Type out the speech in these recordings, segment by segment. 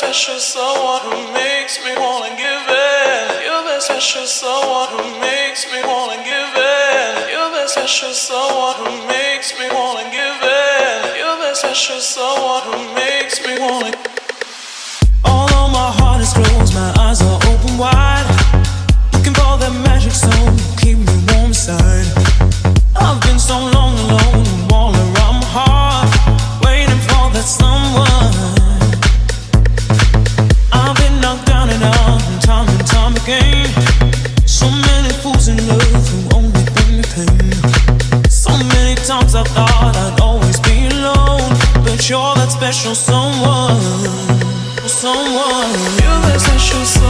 special someone who makes me wanna give in. You're the special someone who makes me wanna give in. You're the special someone who makes me wanna give in. You're the special someone who makes me wanna. special someone, someone. You're the special someone.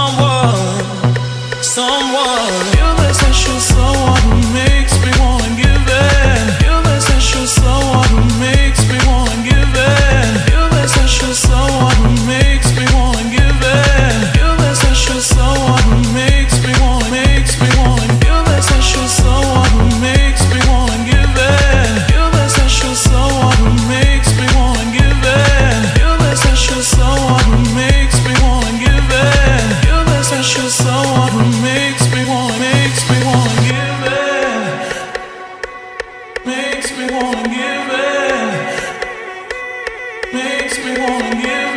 Makes me wanna give it. Makes me wanna give it.